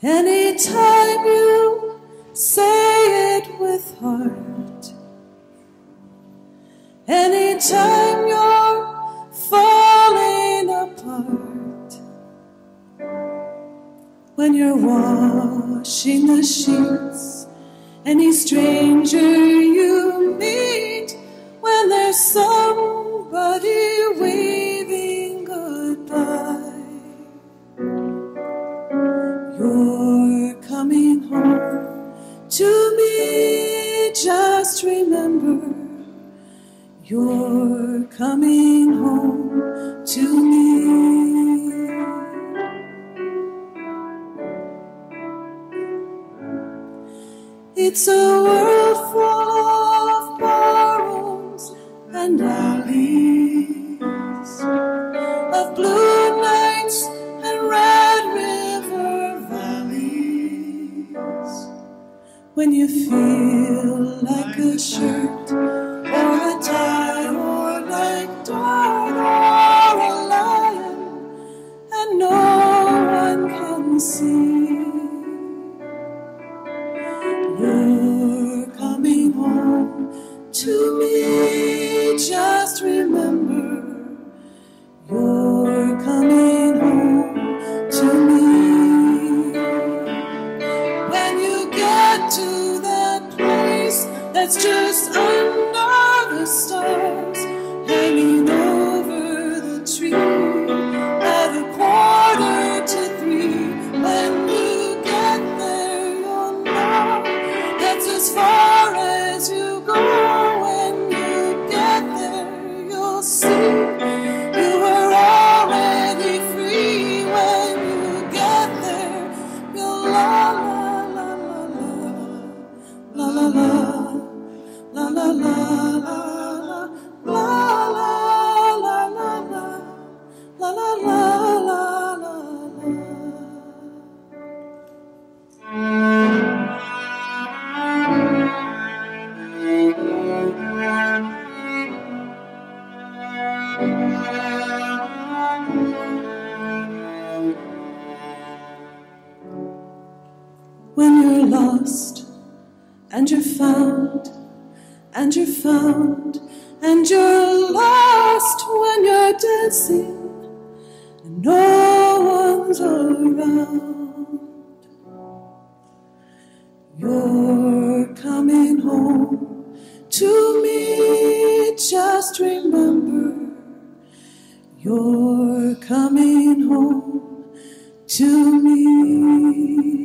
Anytime you say it with heart, anytime you're falling apart, when you're washing the sheets, any stranger you meet, when there's somebody You're coming home to me, just remember. You're coming home to me. It's a world full of barrooms and alleys, When you feel like a shirt or a tie or like dawn or a lion, and no one can see. To that place that's just under the stars, When you're lost and you're found and you're found and you're lost when you're dancing and no one's around. You're coming home to me, just remember. You're coming home to me.